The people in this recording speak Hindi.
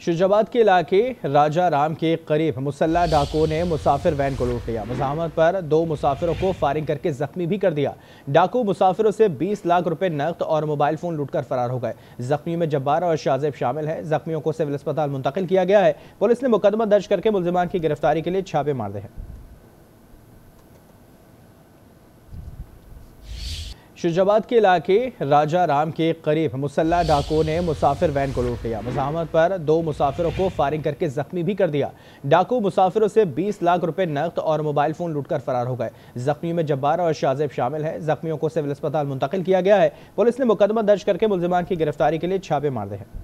शुजाबाद के इलाके राजा राम के करीब मुसल्ला डाकुओं ने मुसाफिर वैन को लूट लिया। मुजामत पर दो मुसाफिरों को फायरिंग करके जख्मी भी कर दिया। डाकू मुसाफिरों से 20 लाख रुपए नकद और मोबाइल फ़ोन लूटकर फरार हो गए। जख्मियों में जब्बार और शाजेब शामिल हैं। जख्मियों को सिविल अस्पताल मुंतकिल किया गया है। पुलिस ने मुकदमा दर्ज करके मुलजमान की गिरफ्तारी के लिए छापे मार दिए हैं। शुजाबाद के इलाके राजा राम के करीब मुसल्ला डाकुओं ने मुसाफिर वैन को लूट लिया। मजामत पर दो मुसाफिरों को फायरिंग करके जख्मी भी कर दिया। डाकू मुसाफिरों से 20 लाख रुपए नकद और मोबाइल फ़ोन लूटकर फरार हो गए। जख्मियों में जब्बार और शाजेब शामिल है। जख्मियों को सिविल अस्पताल मुंतकिल किया गया है। पुलिस ने मुकदमा दर्ज करके मुलजमान की गिरफ्तारी के लिए छापे मार दिए हैं।